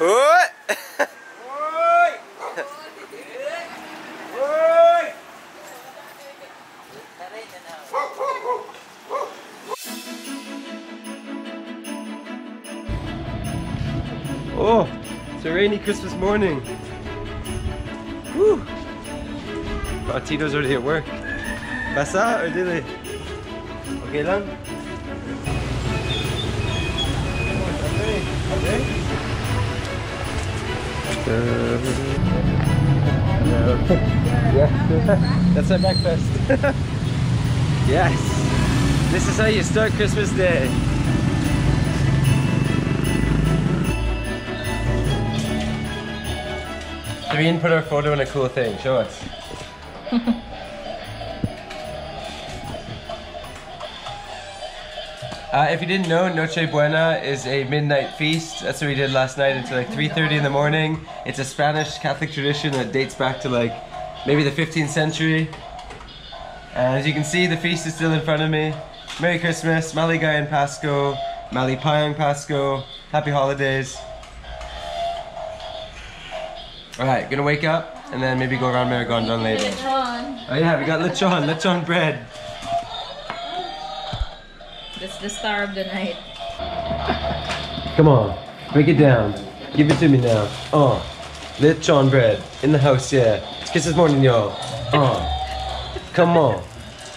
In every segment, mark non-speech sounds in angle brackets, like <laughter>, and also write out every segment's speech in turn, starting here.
<laughs> Oh, it's a rainy Christmas morning. Woo. Oh, Tito's already at work. Basa or dili? Okay lang? Yeah, that's our breakfast. <laughs> yes, this is how you start Christmas Day. Therine put our photo in a cool thing. Show us. <laughs> Uh, if you didn't know, Noche Buena is a midnight feast. That's what we did last night until like 3.30 in the morning. It's a Spanish Catholic tradition that dates back to like maybe the 15th century. And as you can see, the feast is still in front of me. Merry Christmas, Maligayan Pasko, Malipayang Pasko, Happy Holidays. Alright, gonna wake up and then maybe go around Maragondon later. Oh yeah, we got lechon, lechon bread. That's the star of the night. Come on, break it down. Give it to me now. Uh, oh, lechon bread in the house, yeah. It's Christmas morning, y'all. Oh, come on,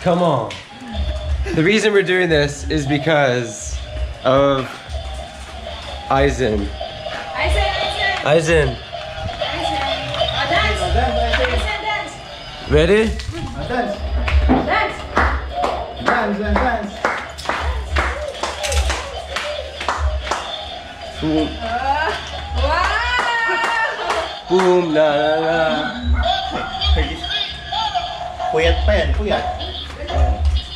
come on. The reason we're doing this is because of Eisen. Eisen, Eisen, Eisen, Eisen. Oh, dance. Eisen, dance. ready? Dance, Dance. dance, dance, Boom, Wow! boom, la la la. Puyat pa yan, puyat.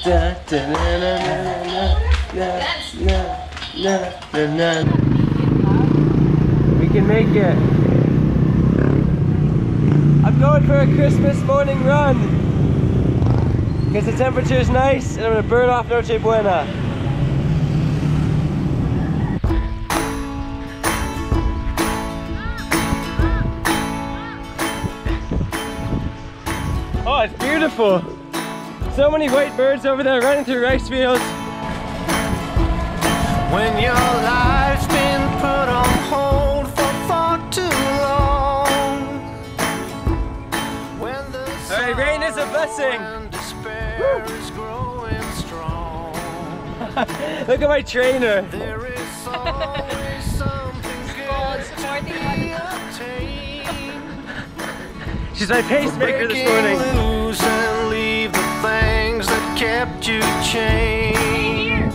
Da, da, na, na, na, na, na, na, na, na, na. We can make it. I'm going for a Christmas morning run. Because the temperature is nice and I'm going to burn off Noche Buena. Oh, it's beautiful. So many white birds over there running through rice fields. When your life's been put on hold for far too long. When the Hey, rain is a blessing. is growing <laughs> strong. Look at my trainer. She's my pacemaker this morning. loose and leave the things that kept you chained.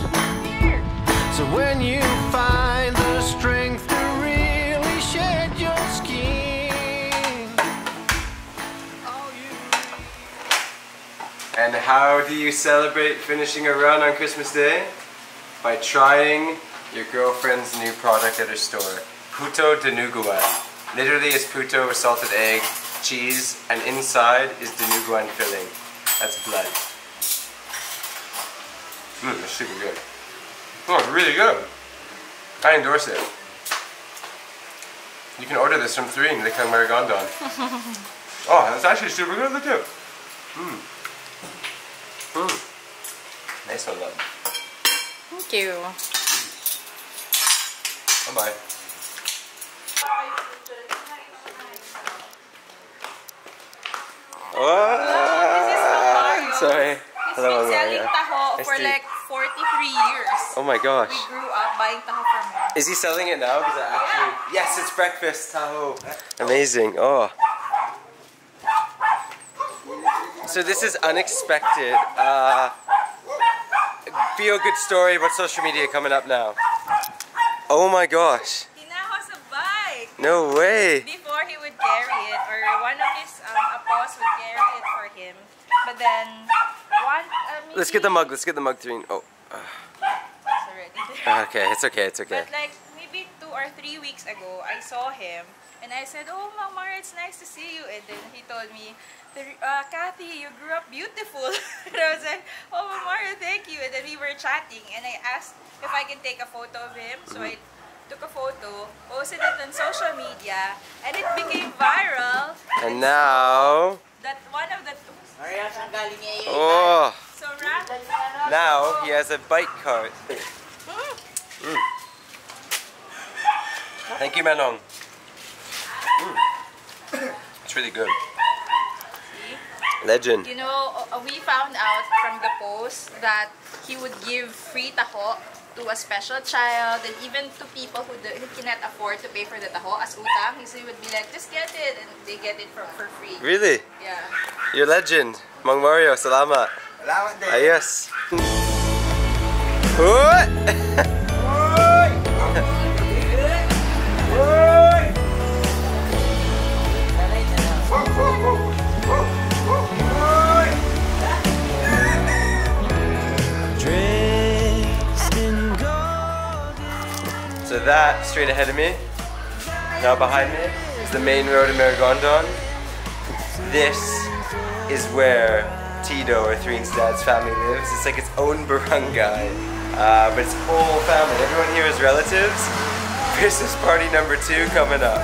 So when you find the strength to really shed your skin, And how do you celebrate finishing a run on Christmas Day? By trying your girlfriend's new product at her store, Puto Dinuguan. Literally is puto with salted egg, cheese, and inside is the new dinuguan filling. That's blood. Mmm, it's super good. Oh, it's really good. I endorse it. You can order this from 3 in Likang Maragondon. oh, that's actually super good. Look at it. Mmm. Mmm. Nice one, love. Thank you. Bye bye bye. Oh, sorry. Hello, been selling Mario. taho for to- like 43 years. Oh my gosh. We grew up buying taho from him. Is he selling it now? Because I actually. Yes, it's breakfast. taho. Amazing. Oh. So this is unexpected. Uh, feel good story about social media coming up now. Oh my gosh. Tinahos a bike. No way. Before he would carry it, or one of his um, apos would carry it for him. But then, one. Uh, Let's get the mug. Let's get the mug, Three. Oh. It's already there. Okay, it's okay. It's okay. But like maybe two or three weeks ago, I saw him and I said, "Oh, Mama, it's nice to see you." And then he told me, "The- uh, "Kathy, you grew up beautiful." <laughs> and I was like, "Oh, Mama, thank you." And then we were chatting, and I asked if I can take a photo of him. So I took a photo, posted it on social media, and it became viral. And now, That one of the oh, now he has a bite cart. Mm. Thank you, Manong. Mm. It's really good. Legend. You know, uh, we found out from the post that he would give free taho to a special child and even to people who, do, who cannot afford to pay for the taho as utang. So He would be like, just get it, and they get it for, for free. Really? Yeah. You're legend. Mang Mario, salamat. Salamat din. Ayos. <laughs> Uy! <laughs> So that straight ahead of me, now behind me, is the main road in Maragondon. This is where Tito or Therine's dad's family lives. It's like its own <laughs> barangay, uh, but it's whole family. Everyone here is relatives. Christmas party number two coming up.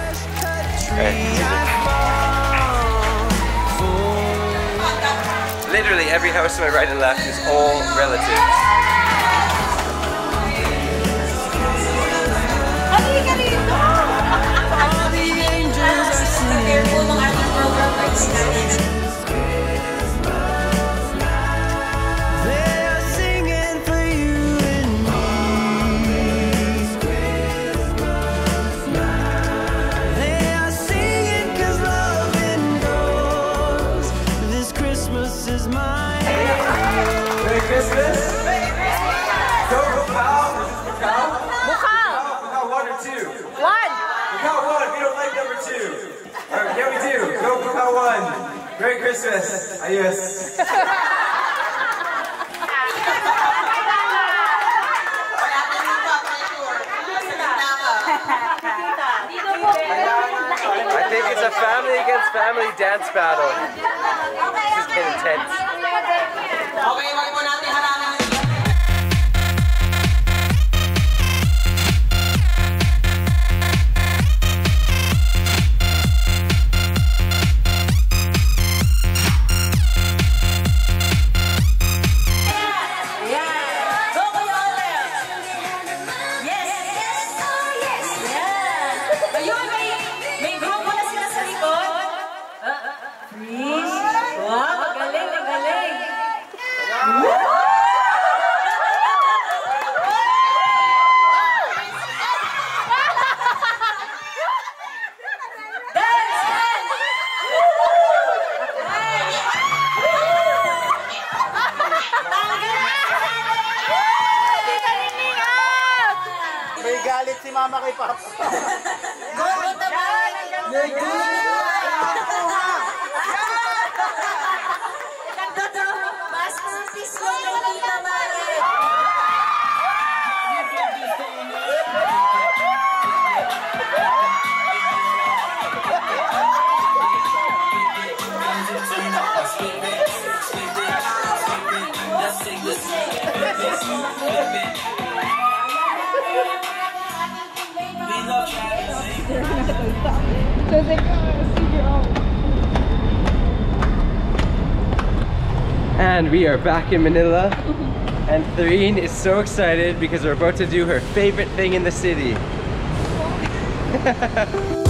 Literally every house to my right and left is all relatives. One or two? One. We don't like number two. Yeah, we do. Bukal one. Merry Christmas. Adios. I think it's a family against family dance battle. This is getting intense. sumama kay Papa. Go, Go, Go, Go, mama kay papa. And we are back in Manila. <laughs> And Therine is so excited because we're about to do her favorite thing in the city. <laughs>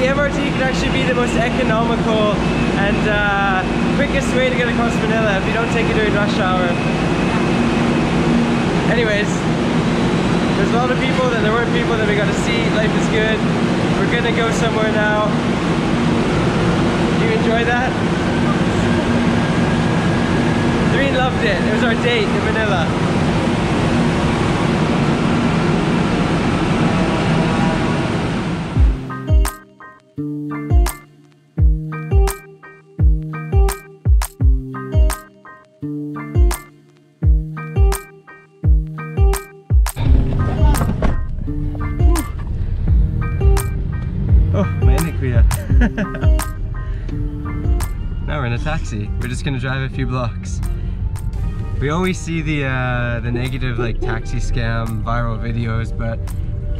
The MRT can actually be the most economical and uh, quickest way to get across Manila if you don't take it during rush hour. Anyways, there's a lot of people, that there weren't people, that we got to see. life is good. We're gonna go somewhere now. Do you enjoy that? Therine loved it. It was our date in Manila. Taxi. We're just gonna drive a few blocks. We always see the uh, the negative like taxi scam viral videos, but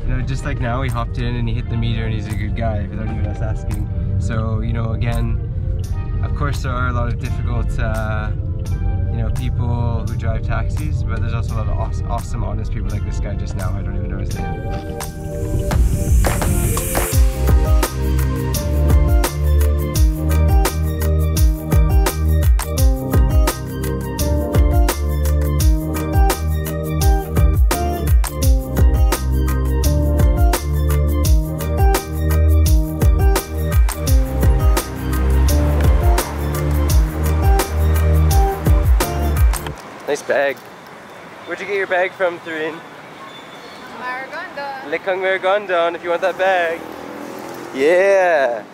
you know, just like now, he hopped in and he hit the meter, and he's a good guy without even us asking. So you know, again, of course, there are a lot of difficult. Uh, you know, people who drive taxis, but there's also a lot of awesome, awesome, honest people like this guy just now. I don't even know his name. Nice bag. Where'd you get your bag from, Therine? Maragondon. Lekang Maragondon, if you want that bag. Yeah.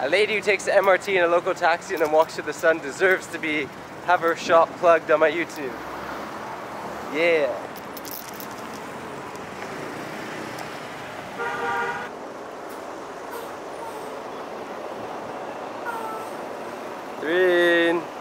A lady who takes the MRT in a local taxi and then walks to the sun deserves to be have her shop plugged on my YouTube. Yeah. Three.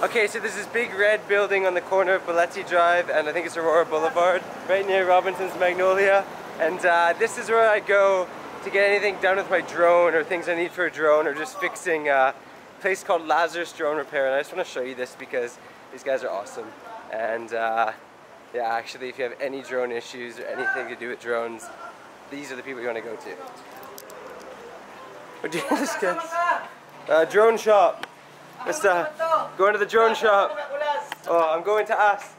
Okay, so there's this big red building on the corner of Balete Drive and I think it's Aurora Boulevard, right near Robinson's Magnolia. And uh, this is where I go to get anything done with my drone or things I need for a drone or just fixing uh, a place called Lazarus Drone Repair. And I just want to show you this because these guys are awesome. And uh, yeah, actually, if you have any drone issues or anything to do with drones, these are the people you want to go to. What do you <laughs> this guy? Uh, drone shop. Mister, going to the drone shop. Oh, I'm going to ask.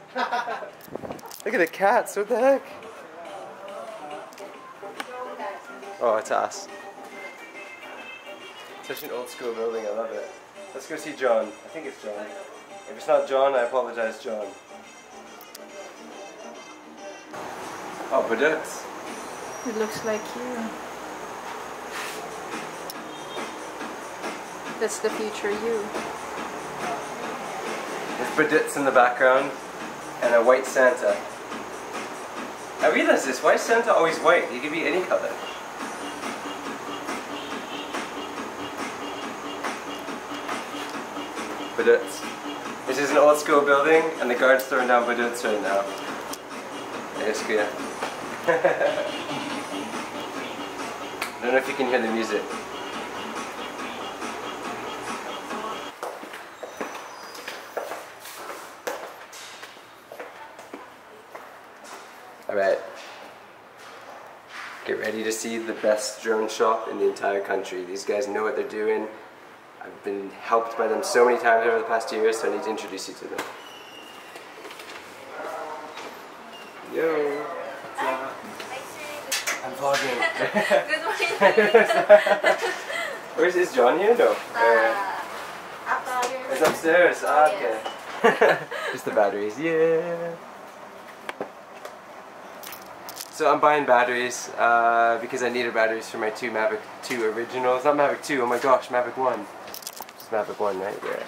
Look at the cats, what the heck? Oh, it's us. Such an old school building, I love it. Let's go see John. I think it's John. If it's not John, I apologize, John. Oh, but. It looks like you. That's the future you. There's Budots in the background and a white Santa. I realize this, why is Santa always white? He could be any color. Budots. This is an old school building and the guard's throwing down Budots right now. It's good. <laughs> I don't know if you can hear the music. Alright. Get ready to see the best drone shop in the entire country. These guys know what they're doing. I've been helped by them so many times over the past years, so I need to introduce you to them. Yo. I'm vlogging. Good morning. <laughs> Where's is John here? No. Uh, it's upstairs. Ah, okay. <laughs> Just the batteries. Yeah. So I'm buying batteries uh, because I needed batteries for my two Mavic 2 originals. Not Mavic 2, oh my gosh, Mavic 1. It's Mavic 1, right? Yeah.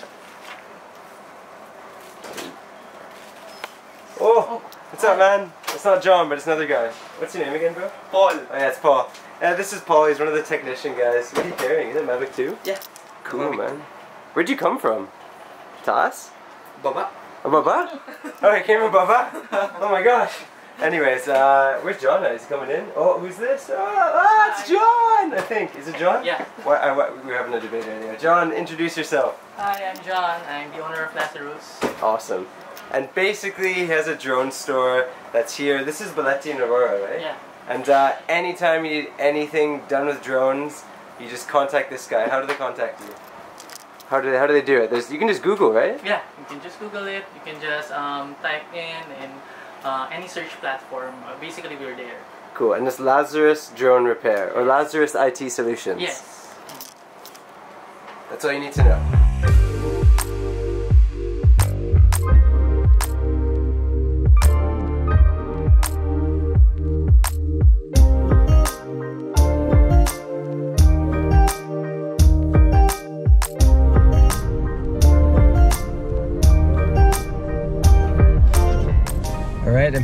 Oh! What's up, man? It's not John, but it's another guy. What's your name again, bro? Paul. Oh yeah, it's Paul. Uh, this is Paul, he's one of the technician guys. What are you carrying? Is it Mavic 2? Yeah. Cool, Mavic. man. Where'd you come from? To us? Baba. Oh, Baba? Oh, you came from Baba? <laughs> Oh my gosh. Anyways, uh, where's John? He's coming in. Oh, who's this? Oh, ah, it's John. I think. Is it John? Yeah. What, I, what, we were having a debate earlier. John, introduce yourself. Hi, I'm John. I'm the owner of Lazarus. Awesome. And basically, he has a drone store that's here. This is Balete in Aurora, right? Yeah. And uh, anytime you need anything done with drones, you just contact this guy. How do they contact you? How do they, how do they do it? There's, you can just Google, right? Yeah, you can just Google it. You can just um, type in in uh, any search platform. Uh, basically, we're there. Cool. And it's Lazarus Drone Repair or Lazarus IT Solutions. Yes. That's all you need to know.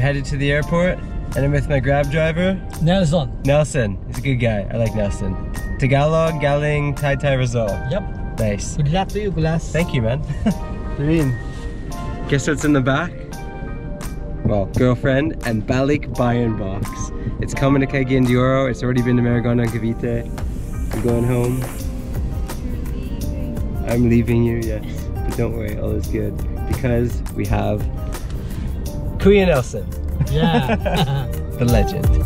Headed to the airport and I'm with my Grab driver, Nelson. Nelson. He's a good guy. I like Nelson. Tagalog, Galing, Taytay Rizal. Yep. Nice. Good luck to you, Kulas. Thank you, man. <laughs> Therine. Guess what's in the back? Well, girlfriend and Balikbayan box. It's coming to Cagayan de Oro. It's already been to Maragona and Cavite. I'm going home. I'm leaving you, yes. But don't worry, all is good. Because we have Kuya Nelson, Yeah. <laughs> the legend.